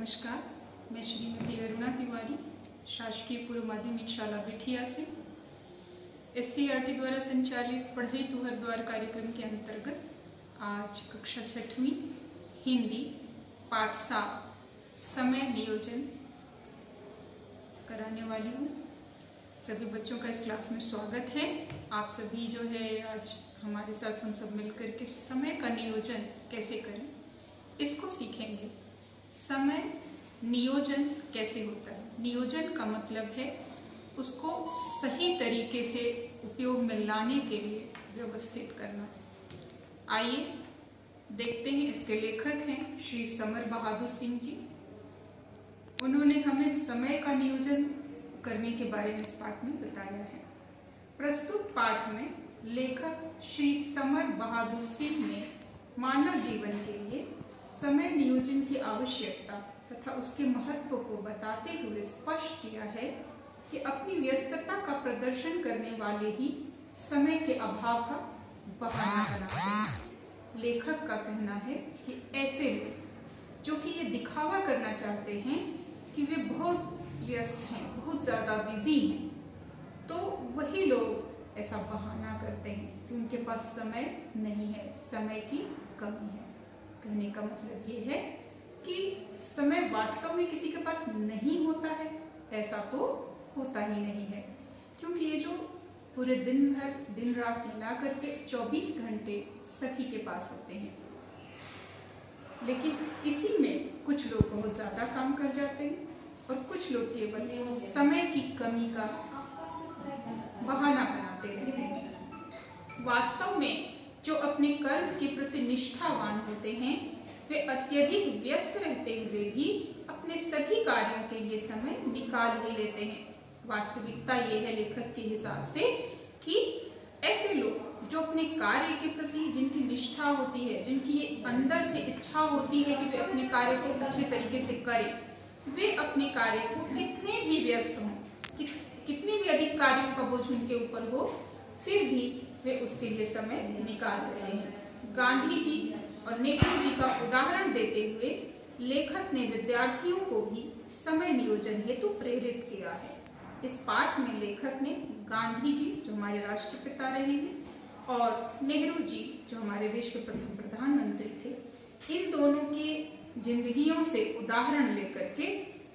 नमस्कार, मैं श्रीमती अरुणा तिवारी, शासकीय पूर्व माध्यमिक शाला बिठिया से। एस द्वारा संचालित पढ़ई तुहर द्वार कार्यक्रम के अंतर्गत आज कक्षा छठवीं, हिंदी, पाठ सात, समय नियोजन कराने वाली हूँ। सभी बच्चों का इस क्लास में स्वागत है। आप सभी जो है आज हमारे साथ हम सब मिलकर के समय का नियोजन कैसे करें, इसको सीखेंगे। समय नियोजन कैसे होता है? नियोजन का मतलब है उसको सही तरीके से उपयोग में लाने के लिए व्यवस्थित करना। आइए देखते हैं इसके लेखक हैं श्री समर बहादुर सिंह जी। उन्होंने हमें समय का नियोजन करने के बारे में इस पाठ में बताया है। प्रस्तुत पाठ में लेखक श्री समर बहादुर सिंह ने मानव जीवन के लिए समय नियोजन की आवश्यकता तथा उसके महत्व को बताते हुए स्पष्ट किया है कि अपनी व्यस्तता का प्रदर्शन करने वाले ही समय के अभाव का बहाना बनाते हैं। लेखक का कहना है कि ऐसे लोग, जो कि ये दिखावा करना चाहते हैं कि वे बहुत व्यस्त हैं, बहुत ज़्यादा बिज़ी हैं तो वही लोग ऐसा बहाना करते हैं कि उनके पास समय नहीं है, समय की कमी है। कहने का मतलब ये है कि समय वास्तव में किसी के पास नहीं होता है, ऐसा तो होता ही नहीं है। क्योंकि ये जो पूरे दिन भर, दिन रात मिला करके 24 घंटे सभी के पास होते हैं। लेकिन इसी में कुछ लोग बहुत ज़्यादा काम कर जाते हैं और कुछ लोग केवल समय की कमी का बहाना बनाते रहते हैं। वास्तव में जो अपने कर्म के प्रति निष्ठावान होते हैं वे अत्यधिक व्यस्त रहते हुए भी अपने सभी कार्यों के लिए समय निकाल ही लेते हैं। वास्तविकता ये है लेखक के हिसाब से कि ऐसे लोग जो अपने कार्य के प्रति जिनकी निष्ठा होती है जिनकी ये अंदर से इच्छा होती है कि वे अपने कार्य को अच्छे तरीके से करें वे अपने कार्य को कितने भी व्यस्त हों कि, कितने भी अधिक कार्यों का बोझ उनके ऊपर हो फिर भी वे उसके लिए समय निकाल रहे हैं। गांधी जी और नेहरू जी का उदाहरण देते हुए लेखक ने विद्यार्थियों को भी समय नियोजन हेतु प्रेरित किया है। इस पाठ में लेखक ने गांधी जी, जो हमारे राष्ट्रपिता रहे हैं, और नेहरू जी, जो हमारे देश के प्रथम प्रधानमंत्री थे, इन दोनों के जिंदगियों से उदाहरण लेकर के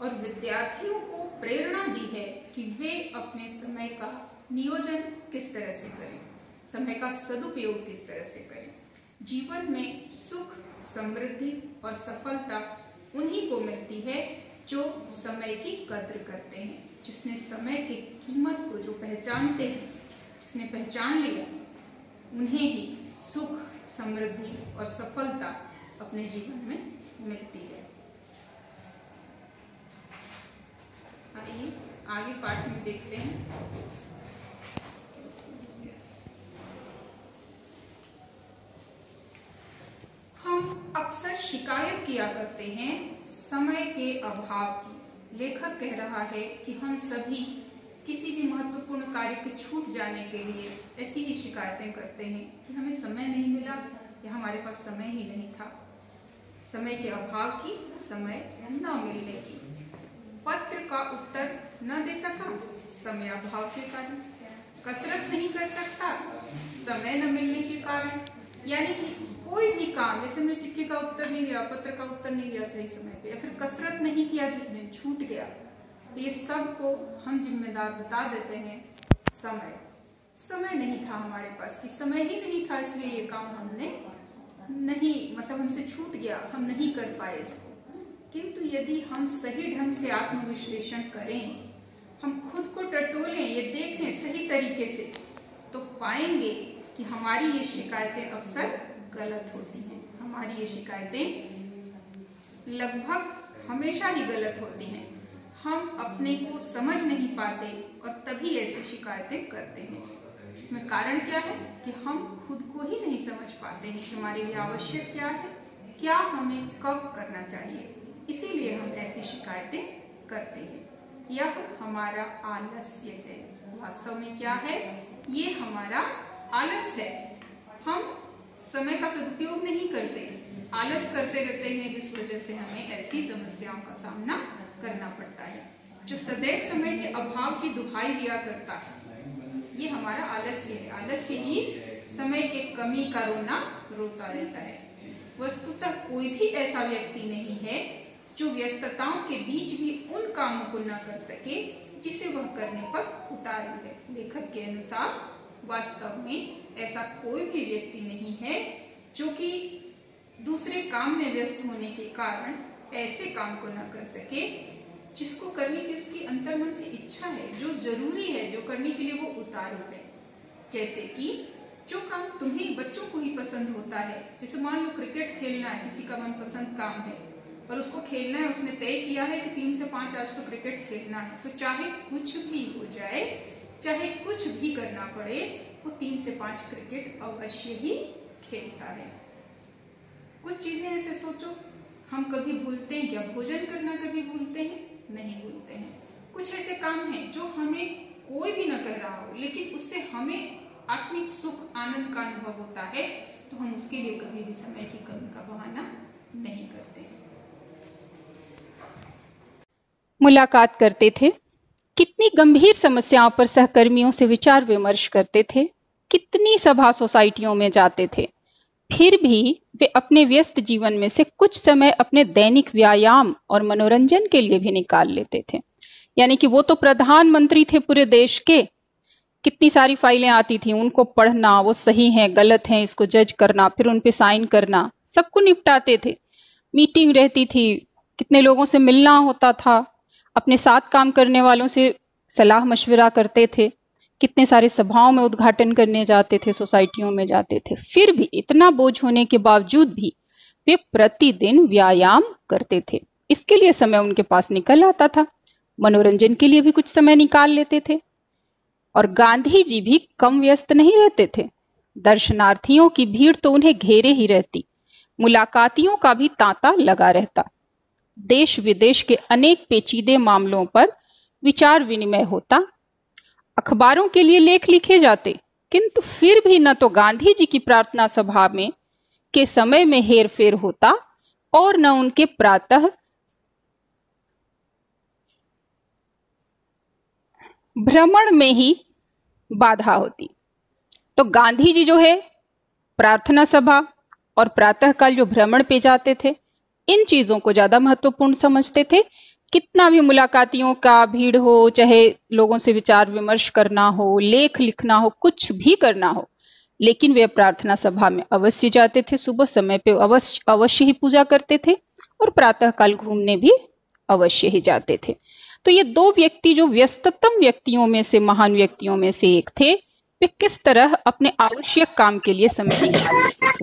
और विद्यार्थियों को प्रेरणा दी है कि वे अपने समय का नियोजन किस तरह से करें। समय का सदुपयोग किस तरह से करें? जीवन में सुख, समृद्धि और सफलता उन्हीं को मिलती है जो समय की कद्र करते हैं, जिसने समय की कीमत को जो पहचानते हैं, जिसने पहचान लिया, उन्हें ही सुख, समृद्धि और सफलता अपने जीवन में मिलती है। आइए, आगे पाठ में देखते हैं हम अक्सर शिकायत किया करते हैं समय के अभाव की। लेखक कह रहा है कि हम सभी किसी भी महत्वपूर्ण कार्य के छूट जाने के लिए ऐसी ही शिकायतें करते हैं कि हमें समय नहीं मिला या हमारे पास समय ही नहीं था। समय के अभाव की, समय न मिलने की। पत्र का उत्तर न दे सका, समय अभाव के कारण। कसरत नहीं कर सकता, समय न मिलने के कारण। यानी कि कोई भी काम, जैसे हमने चिट्ठी का उत्तर नहीं दिया पत्र का उत्तर नहीं दिया सही समय पे, या फिर कसरत नहीं किया जिस दिन छूट गया तो ये सबको हम जिम्मेदार बता देते हैं, समय। समय नहीं था हमारे पास, कि समय ही नहीं था, इसलिए ये काम हमने नहीं मतलब हमसे छूट गया, हम नहीं कर पाए इसको। किंतु यदि हम सही ढंग से आत्मविश्लेषण करें, हम खुद को टटोलें, ये देखें सही तरीके से तो पाएँगे कि हमारी ये शिकायतें अक्सर गलत होती हैं। हमारी ये शिकायतें लगभग हमेशा ही गलत होती हैं। हम अपने को समझ नहीं पाते और तभी ऐसी शिकायतें करते हैं। इसमें कारण क्या है कि हम खुद को ही नहीं समझ पाते हैं कि हमारे लिए आवश्यक क्या है, क्या हमें कब करना चाहिए। इसीलिए हम ऐसी शिकायतें करते हैं। यह हमारा आलस्य है। वास्तव में क्या है? ये हमारा आलस है। हम समय का सदुपयोग नहीं करते, आलस करते रहते हैं, जिस वजह से हमें ऐसी समस्याओं का सामना करना पड़ता है। जो सदैव समय के अभाव की दुहाई दिया करता है, ये हमारा आलस्य है। आलस्य ही समय के कमी का रोना रोता रहता है। वस्तुतः कोई भी ऐसा व्यक्ति नहीं है जो व्यस्तताओं के बीच भी उन कामों को न कर सके, जिसे वह करने पर उतारू है। लेखक के अनुसार वास्तव में ऐसा कोई भी व्यक्ति नहीं है जो कि दूसरे काम में व्यस्त होने के कारण ऐसे काम को न कर सके, जिसको करने की उसकी अंतर्मन से इच्छा है, जो ज़रूरी है, जो करने के लिए वो उतारू है। जैसे कि जो काम तुम्हें बच्चों को ही पसंद होता है, जैसे मान लो क्रिकेट खेलना है, किसी का मनपसंद काम है और उसको खेलना है, उसने तय किया है कि तीन से पाँच आज तो क्रिकेट खेलना है तो चाहे कुछ भी हो जाए चाहे कुछ भी करना पड़े, वो तीन से पाँच क्रिकेट अवश्य ही खेलता है। कुछ चीज़ें ऐसे सोचो, हम कभी भूलते हैं क्या भोजन करना कभी भूलते हैं? नहीं भूलते हैं। कुछ ऐसे काम हैं जो हमें कोई भी न कह रहा हो, लेकिन उससे हमें आत्मिक सुख, आनंद का अनुभव होता है तो हम उसके लिए कभी भी समय की कमी का बहाना नहीं करते मुलाकात करते थे। कितनी गंभीर समस्याओं पर सहकर्मियों से विचार विमर्श करते थे, कितनी सभा सोसाइटियों में जाते थे, फिर भी वे अपने व्यस्त जीवन में से कुछ समय अपने दैनिक व्यायाम और मनोरंजन के लिए भी निकाल लेते थे। यानी कि वो तो प्रधानमंत्री थे पूरे देश के। कितनी सारी फाइलें आती थी, उनको पढ़ना, वो सही है, गलत है, इसको जज करना, फिर उन पे साइन करना, सबको निपटाते थे। मीटिंग रहती थी, कितने लोगों से मिलना होता था अपने साथ काम करने वालों से सलाह मशवरा करते थे, कितने सारे सभाओं में उद्घाटन करने जाते थे, सोसाइटियों में जाते थे, फिर भी इतना बोझ होने के बावजूद भी वे प्रतिदिन व्यायाम करते थे। इसके लिए समय उनके पास निकल आता था। मनोरंजन के लिए भी कुछ समय निकाल लेते थे। और गांधी जी भी कम व्यस्त नहीं रहते थे। दर्शनार्थियों की भीड़ तो उन्हें घेरे ही रहती। मुलाकातियों का भी तांता लगा रहता। देश विदेश के अनेक पेचीदे मामलों पर विचार विनिमय होता। अखबारों के लिए लेख लिखे जाते, किंतु फिर भी न तो गांधी जी की प्रार्थना सभा में के समय में हेर फेर होता और न उनके प्रातः भ्रमण में ही बाधा होती। तो गांधी जी जो है, प्रार्थना सभा और प्रातःकाल जो भ्रमण पे जाते थे इन चीज़ों को ज़्यादा महत्वपूर्ण समझते थे। कितना भी मुलाकातियों का भीड़ हो, चाहे लोगों से विचार विमर्श करना हो, लेख लिखना हो, कुछ भी करना हो, लेकिन वे प्रार्थना सभा में अवश्य जाते थे, सुबह समय पे अवश्य अवश्य ही पूजा करते थे और प्रातःकाल घूमने भी अवश्य ही जाते थे। तो ये दो व्यक्ति जो व्यस्ततम व्यक्तियों में से, महान व्यक्तियों में से एक थे, वे किस तरह अपने आवश्यक काम के लिए समय निकाल थे?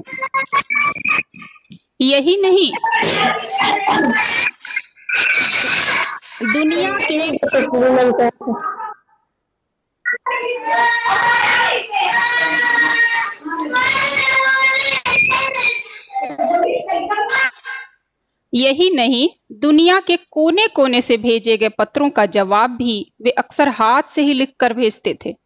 यही नहीं। दुनिया के यही नहीं, दुनिया के कोने कोने से भेजे गए पत्रों का जवाब भी वे अक्सर हाथ से ही लिख कर भेजते थे।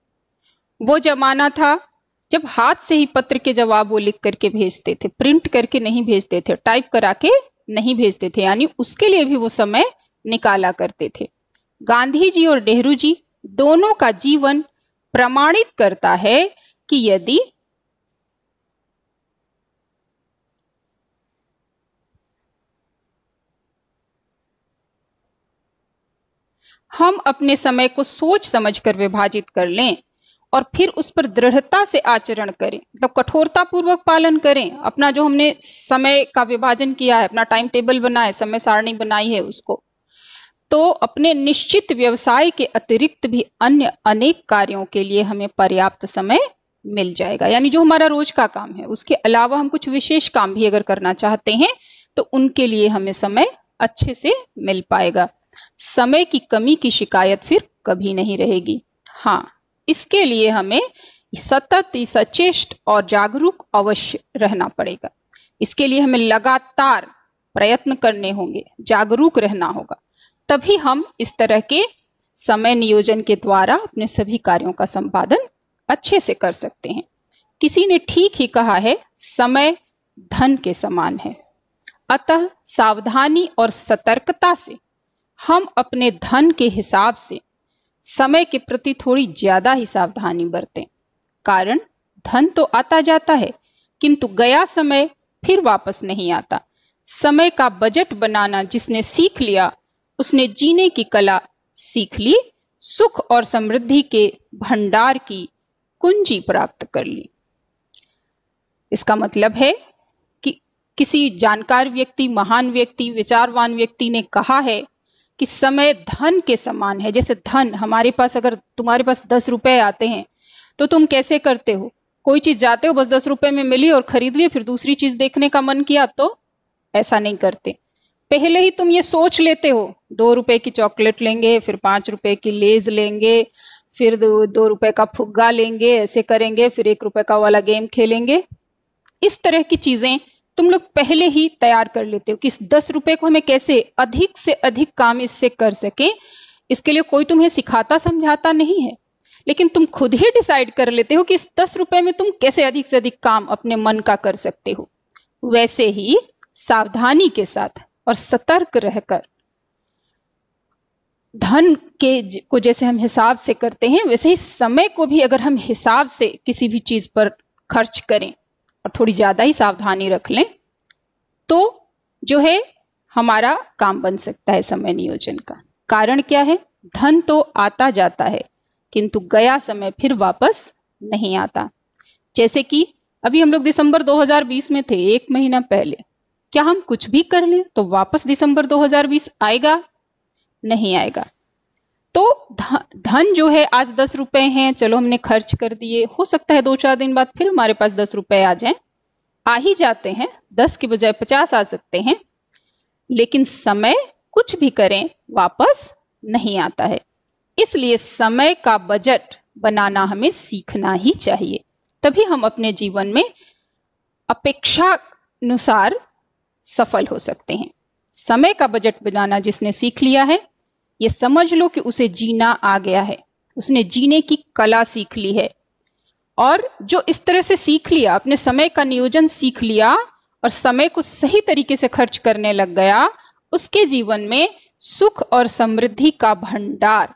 वो जमाना था जब हाथ से ही पत्र के जवाब वो लिख करके भेजते थे, प्रिंट करके नहीं भेजते थे, टाइप करा के नहीं भेजते थे, यानी उसके लिए भी वो समय निकाला करते थे। गांधी जी और नेहरू जी दोनों का जीवन प्रमाणित करता है कि यदि हम अपने समय को सोच समझ कर विभाजित कर लें और फिर उस पर दृढ़ता से आचरण करें। मतलब तो कठोरता पूर्वक पालन करें। अपना जो हमने समय का विभाजन किया है, अपना टाइम टेबल बनाए समय सारणी बनाई है उसको तो अपने निश्चित व्यवसाय के अतिरिक्त भी अन्य अनेक कार्यों के लिए हमें पर्याप्त समय मिल जाएगा। यानी जो हमारा रोज का काम है, उसके अलावा हम कुछ विशेष काम भी अगर करना चाहते हैं तो उनके लिए हमें समय अच्छे से मिल पाएगा। समय की कमी की शिकायत फिर कभी नहीं रहेगी। हाँ इसके लिए हमें सतत, सचेष्ट और जागरूक अवश्य रहना पड़ेगा। इसके लिए हमें लगातार प्रयत्न करने होंगे, जागरूक रहना होगा। तभी हम इस तरह के समय नियोजन के द्वारा अपने सभी कार्यों का संपादन अच्छे से कर सकते हैं। किसी ने ठीक ही कहा है, समय धन के समान है। अतः सावधानी और सतर्कता से हम अपने धन के हिसाब से समय के प्रति थोड़ी ज़्यादा ही सावधानी बरतें। कारण, धन तो आता जाता है, किंतु गया समय फिर वापस नहीं आता। समय का बजट बनाना जिसने सीख लिया, उसने जीने की कला सीख ली, सुख और समृद्धि के भंडार की कुंजी प्राप्त कर ली। इसका मतलब है कि किसी जानकार व्यक्ति, महान व्यक्ति, विचारवान व्यक्ति ने कहा है कि समय धन के समान है। जैसे धन हमारे पास अगर तुम्हारे पास दस रुपए आते हैं तो तुम कैसे करते हो? कोई चीज़ जाते हो बस दस रुपए में मिली और खरीद लिए फिर दूसरी चीज़ देखने का मन किया तो ऐसा नहीं करते। पहले ही तुम ये सोच लेते हो दो रुपए की चॉकलेट लेंगे फिर पाँच रुपए की लेज लेंगे फिर दो, दो रुपए का फुग्गा लेंगे ऐसे करेंगे फिर एक रुपए का वाला गेम खेलेंगे। इस तरह की चीज़ें तुम लोग पहले ही तैयार कर लेते हो कि इस दस रुपए को हमें कैसे अधिक से अधिक काम इससे कर सके, इसके लिए कोई तुम्हें सिखाता समझाता नहीं है। लेकिन तुम खुद ही डिसाइड कर लेते हो कि इस दस रुपए में तुम कैसे अधिक से अधिक काम अपने मन का कर सकते हो। वैसे ही सावधानी के साथ और सतर्क रहकर धन के को जैसे हम हिसाब से करते हैं, वैसे ही समय को भी अगर हम हिसाब से किसी भी चीज़ पर खर्च करें और थोड़ी ज़्यादा ही सावधानी रख लें तो जो है हमारा काम बन सकता है समय नियोजन का। कारण क्या है? धन तो आता जाता है, किंतु गया समय फिर वापस नहीं आता। जैसे कि अभी हम लोग दिसंबर 2020 में थे, एक महीना पहले। क्या हम कुछ भी कर लें तो वापस दिसंबर 2020 आएगा? नहीं आएगा। तो धन जो है आज दस रुपए हैं, चलो हमने खर्च कर दिए, हो सकता है दो चार दिन बाद फिर हमारे पास दस रुपए आ जाएँ। आ ही जाते हैं, दस के बजाय पचास आ सकते हैं, लेकिन समय कुछ भी करें, वापस नहीं आता है। इसलिए समय का बजट बनाना हमें सीखना ही चाहिए। तभी हम अपने जीवन में अपेक्षा अनुसार सफल हो सकते हैं। समय का बजट बनाना जिसने सीख लिया है ये समझ लो कि उसे जीना आ गया है। उसने जीने की कला सीख ली है। और जो इस तरह से सीख लिया, अपने समय का नियोजन सीख लिया और समय को सही तरीके से खर्च करने लग गया, उसके जीवन में सुख और समृद्धि का भंडार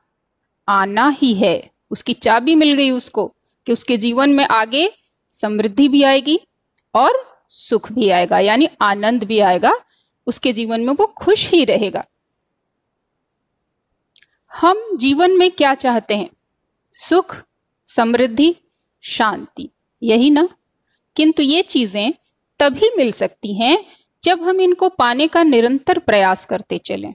आना ही है। उसकी चाबी मिल गई उसको कि उसके जीवन में आगे समृद्धि भी आएगी और सुख भी आएगा, यानी आनंद भी आएगा। उसके जीवन में वो खुश ही रहेगा। हम जीवन में क्या चाहते हैं? सुख, समृद्धि, शांति। यही ना? किंतु ये चीज़ें तभी मिल सकती हैं जब हम इनको पाने का निरंतर प्रयास करते चलें।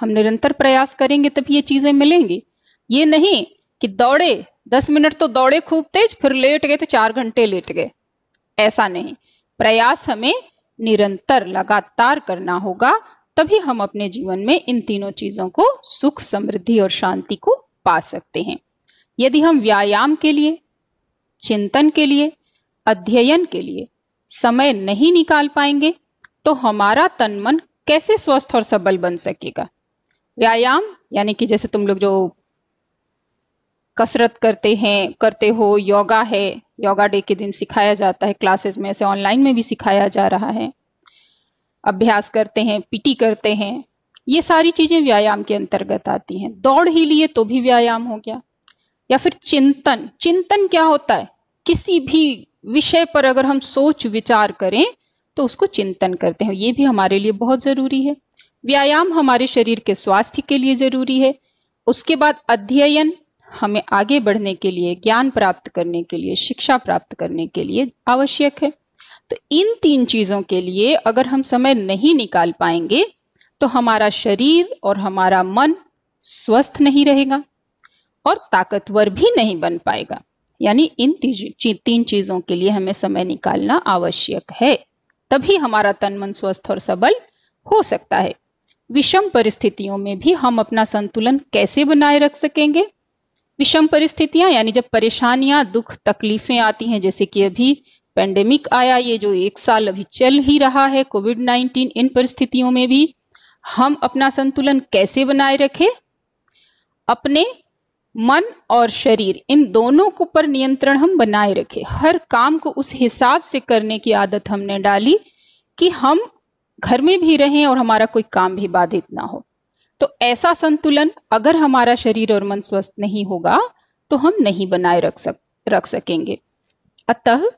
हम निरंतर प्रयास करेंगे तभी ये चीज़ें मिलेंगी। ये नहीं कि दौड़े, दस मिनट तो दौड़े खूब तेज, फिर लेट गए तो चार घंटे लेट गए। ऐसा नहीं। प्रयास हमें निरंतर लगातार करना होगा तभी हम अपने जीवन में इन तीनों चीज़ों को सुख, समृद्धि और शांति को पा सकते हैं। यदि हम व्यायाम के लिए, चिंतन के लिए, अध्ययन के लिए समय नहीं निकाल पाएँगे तो हमारा तन मन कैसे स्वस्थ और सबल बन सकेगा? व्यायाम, यानी कि जैसे तुम लोग जो कसरत करते हैं, करते हो, योगा है, योगा डे के दिन सिखाया जाता है, क्लासेस में ऐसे ऑनलाइन में भी सिखाया जा रहा है। अभ्यास करते हैं, पीटी करते हैं, ये सारी चीज़ें व्यायाम के अंतर्गत आती हैं। दौड़ ही लिए तो भी व्यायाम हो गया। या फिर चिंतन चिंतन क्या होता है? किसी भी विषय पर अगर हम सोच विचार करें तो उसको चिंतन करते हैं। ये भी हमारे लिए बहुत ज़रूरी है। व्यायाम हमारे शरीर के स्वास्थ्य के लिए ज़रूरी है। उसके बाद अध्ययन हमें आगे बढ़ने के लिए, ज्ञान प्राप्त करने के लिए, शिक्षा प्राप्त करने के लिए आवश्यक है। तो इन तीन चीज़ों के लिए अगर हम समय नहीं निकाल पाएँगे तो हमारा शरीर और हमारा मन स्वस्थ नहीं रहेगा और ताकतवर भी नहीं बन पाएगा। यानी इन तीन चीज़ों के लिए हमें समय निकालना आवश्यक है। तभी हमारा तन मन स्वस्थ और सबल हो सकता है। विषम परिस्थितियों में भी हम अपना संतुलन कैसे बनाए रख सकेंगे? विषम परिस्थितियाँ, यानी जब परेशानियाँ, दुख, तकलीफें आती हैं, जैसे कि अभी पेंडेमिक आया, ये जो एक साल अभी चल ही रहा है कोविड नाइन्टीन इन परिस्थितियों में भी, हम अपना संतुलन कैसे बनाए रखें? अपने मन और शरीर, इन दोनों को पर नियंत्रण हम बनाए रखें। हर काम को उस हिसाब से करने की आदत हमने डाली कि हम घर में भी रहें और हमारा कोई काम भी बाधित ना हो। तो ऐसा संतुलन अगर हमारा शरीर और मन स्वस्थ नहीं होगा तो हम नहीं बनाए रख सक, रख सकेंगे। अतः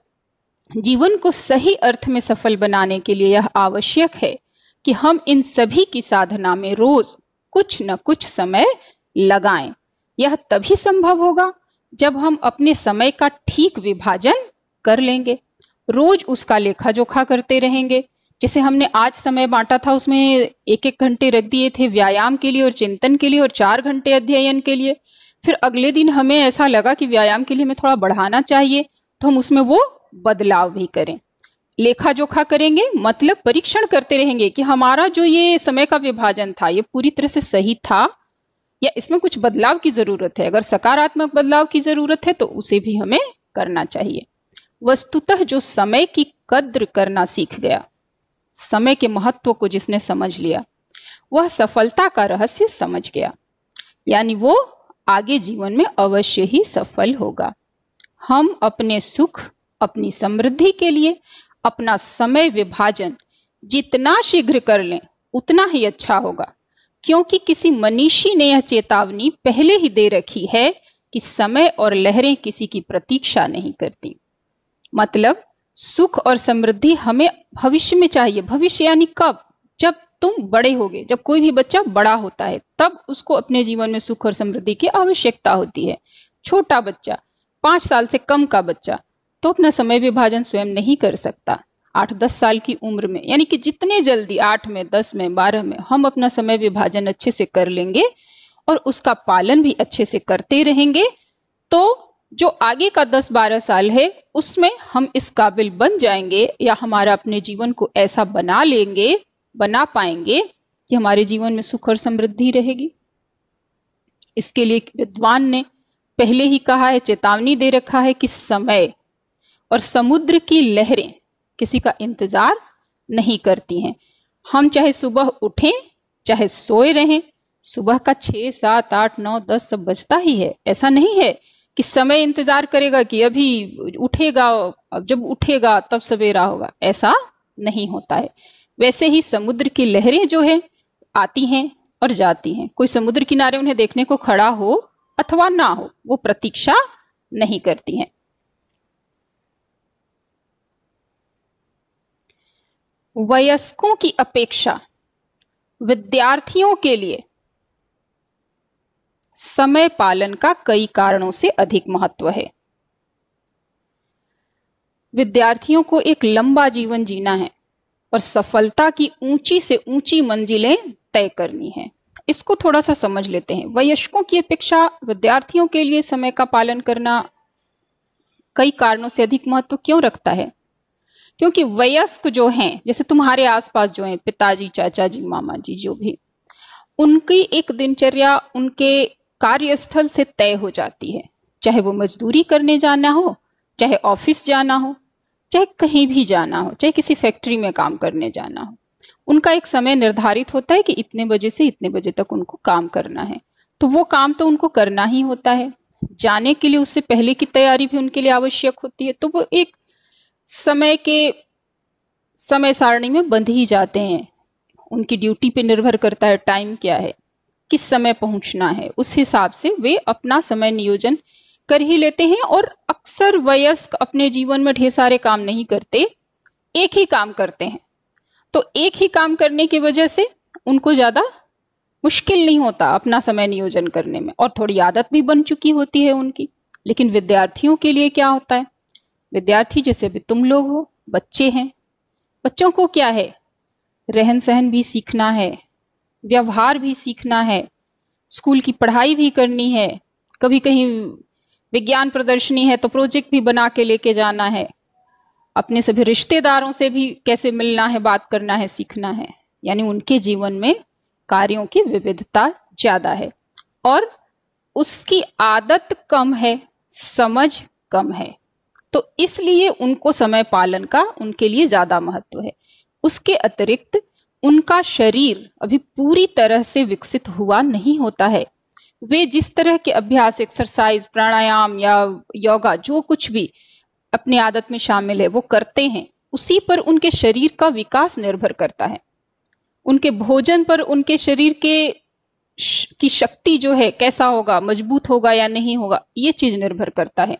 जीवन को सही अर्थ में सफल बनाने के लिए यह आवश्यक है कि हम इन सभी की साधना में रोज कुछ न कुछ समय लगाएँ। यह तभी संभव होगा जब हम अपने समय का ठीक विभाजन कर लेंगे। रोज उसका लेखा जोखा करते रहेंगे। जैसे हमने आज समय बांटा था, उसमें एक एक घंटे रख दिए थे व्यायाम के लिए और चिंतन के लिए और चार घंटे अध्ययन के लिए। फिर अगले दिन हमें ऐसा लगा कि व्यायाम के लिए हमें थोड़ा बढ़ाना चाहिए तो हम उसमें वो बदलाव भी करें। लेखा जोखा करेंगे मतलब परीक्षण करते रहेंगे कि हमारा जो ये समय का विभाजन था, ये पूरी तरह से सही था या इसमें कुछ बदलाव की ज़रूरत है? अगर सकारात्मक बदलाव की ज़रूरत है तो उसे भी हमें करना चाहिए। वस्तुतः जो समय की कद्र करना सीख गया, समय के महत्व को जिसने समझ लिया, वह सफलता का रहस्य समझ गया। यानी वो आगे जीवन में अवश्य ही सफल होगा। हम अपने सुख अपनी समृद्धि के लिए, अपना समय विभाजन जितना शीघ्र कर लें, उतना ही अच्छा होगा। क्योंकि किसी मनीषी ने यह चेतावनी पहले ही दे रखी है कि समय और लहरें किसी की प्रतीक्षा नहीं करती। मतलब सुख और समृद्धि हमें भविष्य में चाहिए। भविष्य यानी कब? जब तुम बड़े होगे, जब कोई भी बच्चा बड़ा होता है, तब उसको अपने जीवन में सुख और समृद्धि की आवश्यकता होती है। छोटा बच्चा, पाँच साल से कम का बच्चा तो अपना समय विभाजन स्वयं नहीं कर सकता। आठ दस साल की उम्र में, यानी कि जितने जल्दी आठ में, दस में, बारह में हम अपना समय विभाजन अच्छे से कर लेंगे और उसका पालन भी अच्छे से करते रहेंगे तो जो आगे का दस बारह साल है, उसमें हम इस काबिल बन जाएँगे या हमारा अपने जीवन को ऐसा बना लेंगे, बना पाएँगे कि हमारे जीवन में सुख और समृद्धि रहेगी। इसके लिए विद्वान ने पहले ही कहा है, चेतावनी दे रखा है कि समय और समुद्र की लहरें किसी का इंतज़ार नहीं करती हैं। हम चाहे सुबह उठें, चाहे सोए रहें, सुबह का छः सात, आठ, नौ, दस सब बजता ही है। ऐसा नहीं है कि समय इंतज़ार करेगा कि अभी उठेगा, अब जब उठेगा तब सवेरा होगा। ऐसा नहीं होता है। वैसे ही समुद्र की लहरें जो है, आती हैं और जाती हैं। कोई समुद्र किनारे उन्हें देखने को खड़ा हो अथवा ना हो, वो प्रतीक्षा नहीं करती हैं। वयस्कों की अपेक्षा विद्यार्थियों के लिए समय पालन का कई कारणों से अधिक महत्व है। विद्यार्थियों को एक लंबा जीवन जीना है और सफलता की ऊँची से ऊँची मंजिलें तय करनी है। इसको थोड़ा सा समझ लेते हैं। वयस्कों की अपेक्षा विद्यार्थियों के लिए समय का पालन करना कई कारणों से अधिक महत्व क्यों रखता है? क्योंकि वयस्क जो हैं, जैसे तुम्हारे आसपास जो हैं, पिताजी चाचा जी मामा जी जो भी, उनकी एक दिनचर्या उनके कार्यस्थल से तय हो जाती है। चाहे वो मजदूरी करने जाना हो, चाहे ऑफ़िस जाना हो, चाहे कहीं भी जाना हो, चाहे किसी फैक्ट्री में काम करने जाना हो, उनका एक समय निर्धारित होता है कि इतने बजे से इतने बजे तक उनको काम करना है। तो वो काम तो उनको करना ही होता है। जाने के लिए, उससे पहले की तैयारी भी उनके लिए आवश्यक होती है। तो वो एक समय के समय सारणी में बंध ही जाते हैं। उनकी ड्यूटी पे निर्भर करता है, टाइम क्या है, किस समय पहुँचना है, उस हिसाब से वे अपना समय नियोजन कर ही लेते हैं और अक्सर वयस्क अपने जीवन में ढेर सारे काम नहीं करते, एक ही काम करते हैं। तो एक ही काम करने की वजह से उनको ज़्यादा मुश्किल नहीं होता अपना समय नियोजन करने में और थोड़ी आदत भी बन चुकी होती है उनकी। लेकिन विद्यार्थियों के लिए क्या होता है? विद्यार्थी, जैसे भी तुम लोग हो, बच्चे हैं, बच्चों को क्या है? रहन सहन भी सीखना है, व्यवहार भी सीखना है, स्कूल की पढ़ाई भी करनी है, कभी कहीं विज्ञान प्रदर्शनी है तो प्रोजेक्ट भी बना के लेके जाना है, अपने सभी रिश्तेदारों से भी कैसे मिलना है, बात करना है, सीखना है, यानी उनके जीवन में कार्यों की विविधता ज़्यादा है और उसकी आदत कम है, समझ कम है। तो इसलिए उनको समय पालन का उनके लिए ज़्यादा महत्व है। उसके अतिरिक्त उनका शरीर अभी पूरी तरह से विकसित हुआ नहीं होता है। वे जिस तरह के अभ्यास एक्सरसाइज प्राणायाम या योगा, जो कुछ भी अपनी आदत में शामिल है, वो करते हैं, उसी पर उनके शरीर का विकास निर्भर करता है। उनके भोजन पर उनके शरीर के की शक्ति जो है, कैसा होगा, मज़बूत होगा या नहीं होगा, ये चीज़ निर्भर करता है।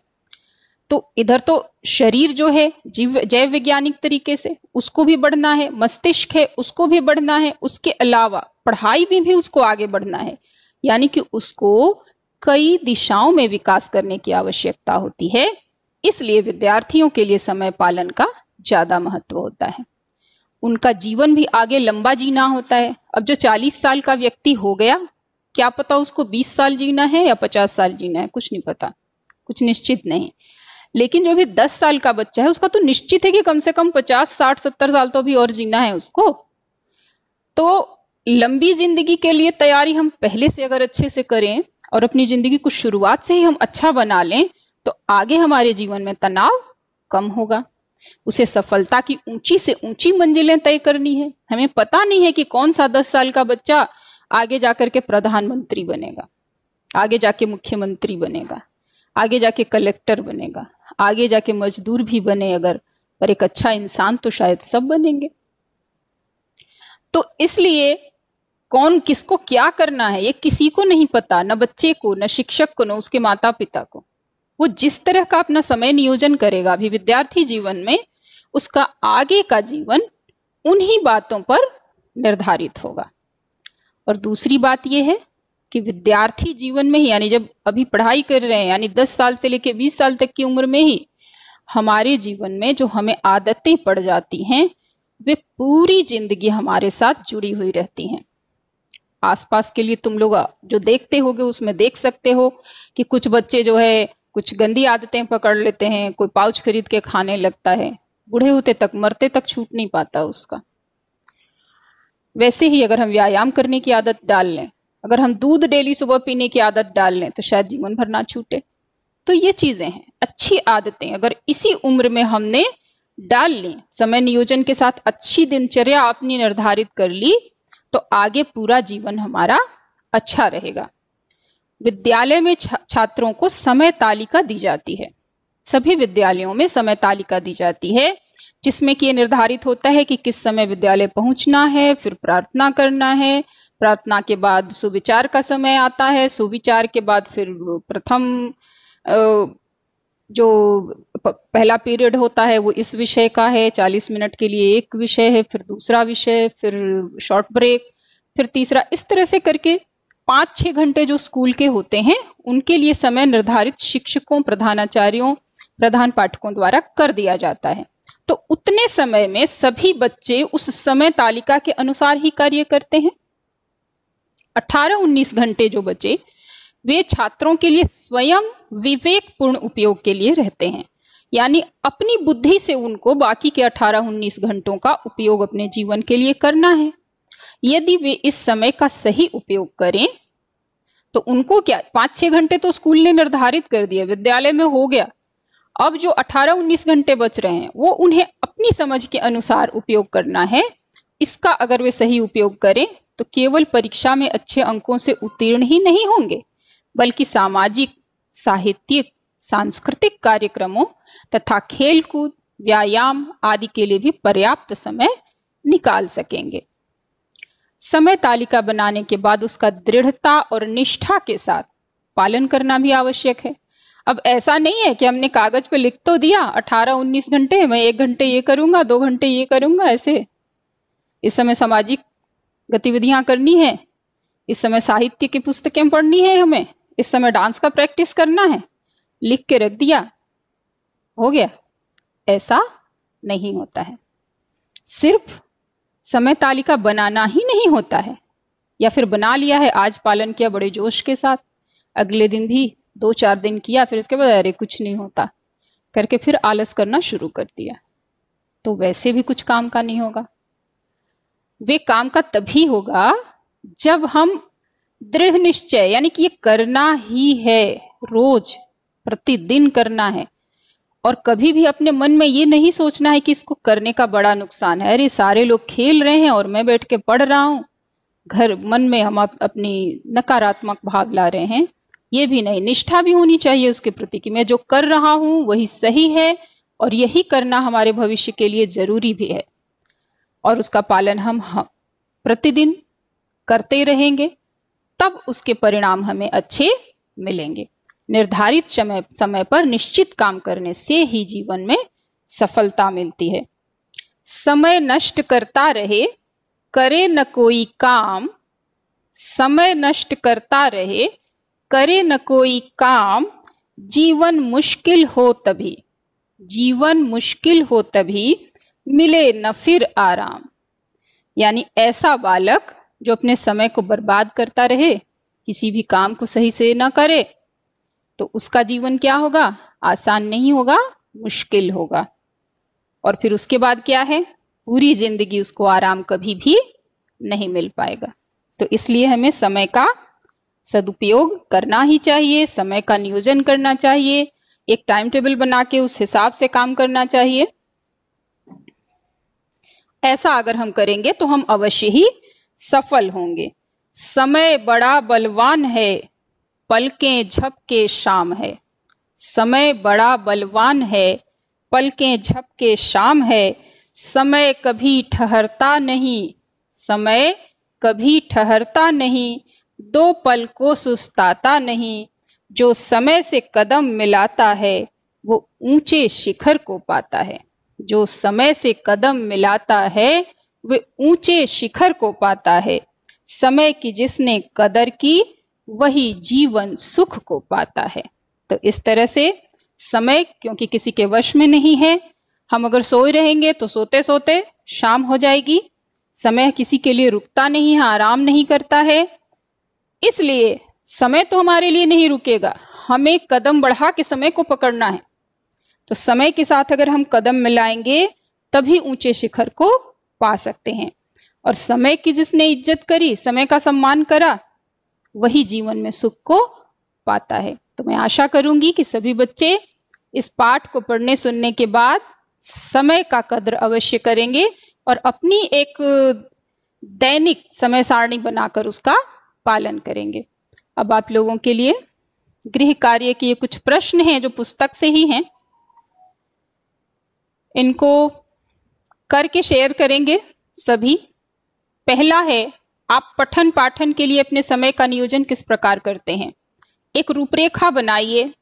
तो इधर तो शरीर जो है जीव, जैव वैज्ञानिक तरीके से उसको भी बढ़ना है, मस्तिष्क है उसको भी बढ़ना है, उसके अलावा पढ़ाई में भी उसको आगे बढ़ना है। यानी कि उसको कई दिशाओं में विकास करने की आवश्यकता होती है। इसलिए विद्यार्थियों के लिए समय पालन का ज़्यादा महत्व होता है। उनका जीवन भी आगे लंबा जीना होता है। अब जो 40 साल का व्यक्ति हो गया, क्या पता उसको 20 साल जीना है या 50 साल जीना है, कुछ नहीं पता, कुछ निश्चित नहीं। लेकिन जो भी 10 साल का बच्चा है, उसका तो निश्चित है कि कम से कम 50 60 70 साल तो भी और जीना है उसको। तो लंबी ज़िंदगी के लिए तैयारी हम पहले से अगर अच्छे से करें और अपनी ज़िंदगी को शुरुआत से ही हम अच्छा बना लें तो आगे हमारे जीवन में तनाव कम होगा। उसे सफलता की ऊँची से ऊँची मंजिलें तय करनी है। हमें पता नहीं है कि कौन सा दस साल का बच्चा आगे जाकर के प्रधानमंत्री बनेगा, आगे जाके मुख्यमंत्री बनेगा। आगे जाके कलेक्टर बनेगा। आगे जाके मजदूर भी बने अगर, पर एक अच्छा इंसान तो शायद सब बनेंगे। तो इसलिए कौन किसको क्या करना है, ये किसी को नहीं पता, न बच्चे को, न शिक्षक को, न उसके माता पिता को। वो जिस तरह का अपना समय नियोजन करेगा अभी विद्यार्थी जीवन में, उसका आगे का जीवन उन्हीं बातों पर निर्धारित होगा। और दूसरी बात यह है कि विद्यार्थी जीवन में ही, यानी जब अभी पढ़ाई कर रहे हैं, यानी 10 साल से लेकर 20 साल तक की उम्र में ही, हमारे जीवन में जो हमें आदतें पड़ जाती हैं, वे पूरी ज़िंदगी हमारे साथ जुड़ी हुई रहती हैं। आसपास के लिए तुम लोग जो देखते होगे, उसमें देख सकते हो कि कुछ बच्चे जो है, कुछ गंदी आदतें पकड़ लेते हैं, कोई पाउच खरीद के खाने लगता है, बूढ़े होते तक, मरते तक छूट नहीं पाता उसका। वैसे ही अगर हम व्यायाम करने की आदत डाल लें अगर हम दूध डेली सुबह पीने की आदत डाल लें तो शायद जीवन भर ना छूटे। तो ये चीज़ें हैं अच्छी आदतें। अगर इसी उम्र में हमने डाल ली समय नियोजन के साथ अच्छी दिनचर्या अपनी निर्धारित कर ली तो आगे पूरा जीवन हमारा अच्छा रहेगा। विद्यालय में छा, छात्रों को समय तालिका दी जाती है। सभी विद्यालयों में समय तालिका दी जाती है जिसमें कि यह निर्धारित होता है कि किस समय विद्यालय पहुँचना है फिर प्रार्थना करना है प्रार्थना के बाद सुविचार का समय आता है। सुविचार के बाद फिर प्रथम जो पहला पीरियड होता है वो इस विषय का है। चालीस मिनट के लिए एक विषय है, फिर दूसरा विषय, फिर शॉर्ट ब्रेक, फिर तीसरा, इस तरह से करके पाँच छः घंटे जो स्कूल के होते हैं, उनके लिए समय निर्धारित शिक्षकों, प्रधानाचार्यों, प्रधान पाठकों द्वारा कर दिया जाता है। तो उतने समय में सभी बच्चे उस समय तालिका के अनुसार ही कार्य करते हैं। 18-19 घंटे जो बचे, वे छात्रों के लिए स्वयं विवेकपूर्ण उपयोग के लिए रहते हैं। यानी अपनी बुद्धि से उनको बाकी के 18-19 घंटों का उपयोग अपने जीवन के लिए करना है। यदि वे इस समय का सही उपयोग करें तो उनको क्या पाँच छह घंटे तो स्कूल ने निर्धारित कर दिया विद्यालय में हो गया। अब जो 18-19 घंटे बच रहे हैं, वो उन्हें अपनी समझ के अनुसार उपयोग करना है। इसका अगर वे सही उपयोग करें तो केवल परीक्षा में अच्छे अंकों से उत्तीर्ण ही नहीं होंगे, बल्कि सामाजिक, साहित्यिक, सांस्कृतिक कार्यक्रमों तथा खेलकूद, व्यायाम आदि के लिए भी पर्याप्त समय निकाल सकेंगे। समय तालिका बनाने के बाद उसका दृढ़ता और निष्ठा के साथ पालन करना भी आवश्यक है। अब ऐसा नहीं है कि हमने कागज़ पे लिख तो दिया 18-19 घंटे, मैं एक घंटे ये करूँगा, दो घंटे ये करूँगा, ऐसे। इस समय सामाजिक गतिविधियाँ करनी है। इस समय साहित्य की पुस्तकें पढ़नी है हमें। इस समय डांस का प्रैक्टिस करना है। लिख के रख दिया। हो गया। ऐसा नहीं होता है। सिर्फ़ समय तालिका बनाना ही नहीं होता है। या फिर बना लिया है आज पालन किया बड़े जोश के साथ। अगले दिन भी दो चार दिन किया, फिर उसके बाद अरे कुछ नहीं होता। करके फिर आलस करना शुरू कर दिया। तो वैसे भी कुछ काम का नहीं होगा। वे काम का तभी होगा जब हम दृढ़ निश्चय, यानी कि ये करना ही है, रोज, प्रतिदिन करना है। और कभी भी अपने मन में ये नहीं सोचना है कि इसको करने का बड़ा नुकसान है। अरे, सारे लोग खेल रहे हैं और मैं बैठ के पढ़ रहा हूँ। घर, मन में हम अपनी नकारात्मक भाव ला रहे हैं। ये भी नहीं, निष्ठा भी होनी चाहिए उसके प्रति कि मैं जो कर रहा हूँ वही सही है और यही करना हमारे भविष्य के लिए ज़रूरी भी है। और उसका पालन हम, प्रतिदिन करते रहेंगे तब उसके परिणाम हमें अच्छे मिलेंगे। निर्धारित समय समय पर निश्चित काम करने से ही जीवन में सफलता मिलती है। समय नष्ट करता रहे करे न कोई काम। समय नष्ट करता रहे करे न कोई काम। जीवन मुश्किल हो तभी जीवन मुश्किल हो तभी मिले न फिर आराम। यानी ऐसा बालक जो अपने समय को बर्बाद करता रहे, किसी भी काम को सही से न करे तो उसका जीवन क्या होगा? आसान नहीं होगा, मुश्किल होगा। और फिर उसके बाद क्या है? पूरी ज़िंदगी उसको आराम कभी भी नहीं मिल पाएगा। तो इसलिए हमें समय का सदुपयोग करना ही चाहिए, समय का नियोजन करना चाहिए, एक टाइम टेबल बना के उस हिसाब से काम करना चाहिए। ऐसा अगर हम करेंगे तो हम अवश्य ही सफल होंगे। समय बड़ा बलवान है, पलकें झपके शाम है। समय बड़ा बलवान है, पलकें झपके शाम है। समय कभी ठहरता नहीं, समय कभी ठहरता नहीं, दो पल को सुस्ताता नहीं। जो समय से कदम मिलाता है, वो ऊँचे शिखर को पाता है। जो समय से कदम मिलाता है, वे ऊँचे शिखर को पाता है। समय की जिसने कदर की, वही जीवन सुख को पाता है। तो इस तरह से समय, क्योंकि किसी के वश में नहीं है, हम अगर सोए रहेंगे तो सोते सोते शाम हो जाएगी। समय किसी के लिए रुकता नहीं है, आराम नहीं करता है। इसलिए समय तो हमारे लिए नहीं रुकेगा। हमें कदम बढ़ा के समय को पकड़ना है। तो समय के साथ अगर हम कदम मिलाएँगे, तभी ऊँचे शिखर को पा सकते हैं। और समय की जिसने इज़्ज़त करी, समय का सम्मान करा, वही जीवन में सुख को पाता है। तो मैं आशा करूँगी कि सभी बच्चे इस पाठ को पढ़ने, सुनने के बाद समय का कद्र अवश्य करेंगे और अपनी एक दैनिक समय सारणी बनाकर उसका पालन करेंगे। अब आप लोगों के लिए गृह कार्य के ये कुछ प्रश्न हैं जो पुस्तक से ही हैं। इनको करके शेयर करेंगे सभी। पहला है, आप पठन पाठन के लिए अपने समय का नियोजन किस प्रकार करते हैं? एक रूपरेखा बनाइए।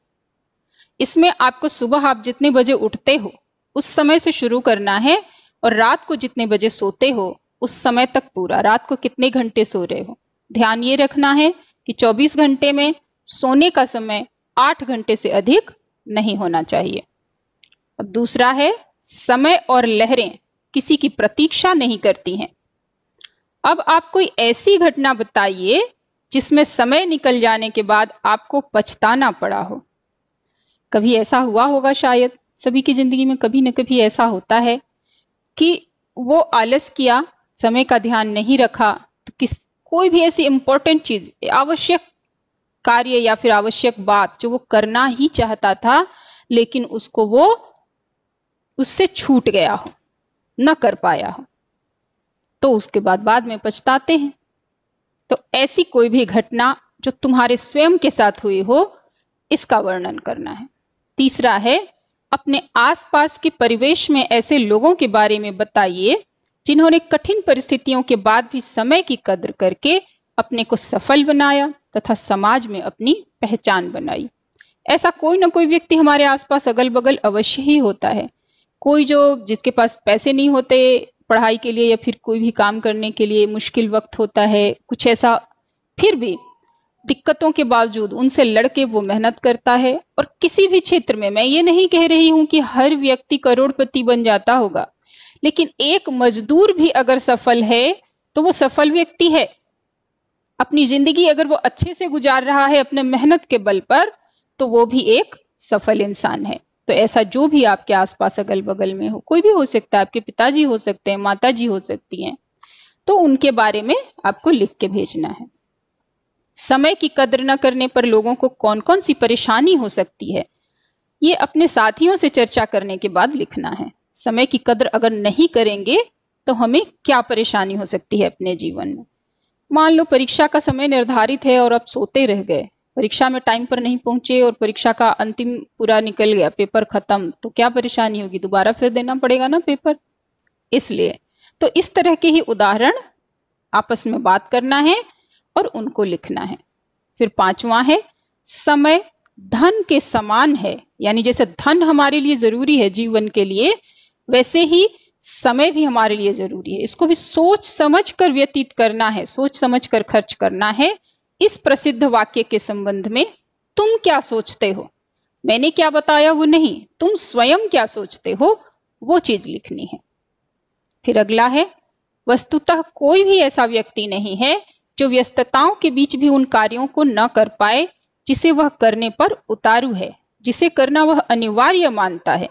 इसमें आपको सुबह आप जितने बजे उठते हो, उस समय से शुरू करना है और रात को जितने बजे सोते हो, उस समय तक पूरा। रात को कितने घंटे सो रहे हो? ध्यान ये रखना है कि 24 घंटे में सोने का समय 8 घंटे से अधिक नहीं होना चाहिए। अब दूसरा है समय और लहरें किसी की प्रतीक्षा नहीं करती हैं। अब आप कोई ऐसी घटना बताइए जिसमें समय निकल जाने के बाद आपको पछताना पड़ा हो। कभी ऐसा हुआ होगा शायद, सभी की ज़िंदगी में कभी न कभी ऐसा होता है कि वो आलस किया, समय का ध्यान नहीं रखा तो किस, कोई भी ऐसी इंपॉर्टेंट चीज़, आवश्यक कार्य या फिर आवश्यक बात जो वो करना ही चाहता था, लेकिन उसको वो उससे छूट गया हो, न कर पाया हो। तो उसके बाद बाद में पछताते हैं। तो ऐसी कोई भी घटना जो तुम्हारे स्वयं के साथ हुई हो, इसका वर्णन करना है। तीसरा है, अपने आसपास के परिवेश में ऐसे लोगों के बारे में बताइए, जिन्होंने कठिन परिस्थितियों के बाद भी समय की कद्र करके अपने को सफल बनाया तथा समाज में अपनी पहचान बनाई। ऐसा कोई ना कोई व्यक्ति हमारे आसपास अगल बगल अवश्य ही होता है। कोई जो जिसके पास पैसे नहीं होते पढ़ाई के लिए या फिर कोई भी काम करने के लिए मुश्किल वक्त होता है, कुछ ऐसा, फिर भी दिक्कतों के बावजूद उनसे लड़के वो मेहनत करता है और किसी भी क्षेत्र में, मैं ये नहीं कह रही हूँ कि हर व्यक्ति करोड़पति बन जाता होगा, लेकिन एक मजदूर भी अगर सफल है तो वो सफल व्यक्ति है। अपनी ज़िंदगी अगर वो अच्छे से गुजार रहा है अपने मेहनत के बल पर तो वो भी एक सफल इंसान है। तो ऐसा जो भी आपके आसपास अगल बगल में हो, कोई भी हो सकता है, आपके पिताजी हो सकते हैं माता जी हो सकती हैं तो उनके बारे में आपको लिख के भेजना है। समय की कद्र न करने पर लोगों को कौन कौन सी परेशानी हो सकती है, ये अपने साथियों से चर्चा करने के बाद लिखना है। समय की कद्र अगर नहीं करेंगे तो हमें क्या परेशानी हो सकती है अपने जीवन में? मान लो परीक्षा का समय निर्धारित है और आप सोते रह गए परीक्षा में टाइम पर नहीं पहुँचे और परीक्षा का अंतिम पूरा निकल गया पेपर खत्म तो क्या परेशानी होगी? दोबारा फिर देना पड़ेगा ना पेपर इसलिए तो इस तरह के ही उदाहरण आपस में बात करना है और उनको लिखना है। फिर पांचवा है, समय धन के समान है, यानी जैसे धन हमारे लिए ज़रूरी है जीवन के लिए, वैसे ही समय भी हमारे लिए ज़रूरी है। इसको भी सोच समझ कर व्यतीत करना है, सोच समझ कर खर्च करना है इस प्रसिद्ध वाक्य के संबंध में तुम क्या सोचते हो? मैंने क्या बताया वो नहीं, तुम स्वयं क्या सोचते हो? वो चीज़ लिखनी है। फिर अगला है, वस्तुतः कोई भी ऐसा व्यक्ति नहीं है जो व्यस्तताओं के बीच भी उन कार्यों को न कर पाए, जिसे वह करने पर उतारू है, जिसे करना वह अनिवार्य मानता है।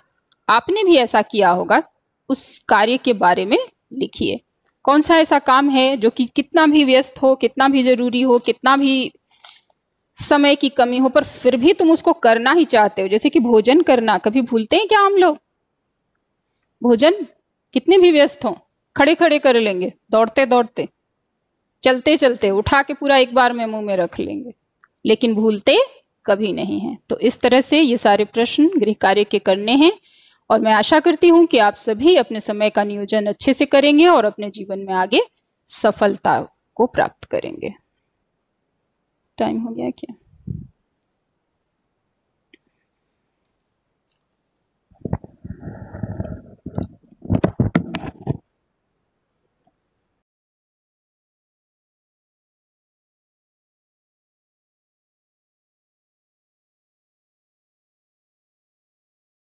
आपने भी ऐसा किया होगा, उस कार्य के बारे में लिखिए। कौन सा ऐसा काम है जो कि कितना भी व्यस्त हो, कितना भी ज़रूरी हो, कितना भी समय की कमी हो, पर फिर भी तुम उसको करना ही चाहते हो। जैसे कि भोजन करना, कभी भूलते हैं क्या हम लोग? भोजन? कितने भी व्यस्त हो खड़े खड़े कर लेंगे दौड़ते दौड़ते चलते चलते उठा के पूरा एक बार में मुँह में रख लेंगे। लेकिन भूलते कभी नहीं है। तो इस तरह से ये सारे प्रश्न गृह कार्य के करने हैं। और मैं आशा करती हूँ कि आप सभी अपने समय का नियोजन अच्छे से करेंगे और अपने जीवन में आगे सफलता को प्राप्त करेंगे। टाइम हो गया क्या?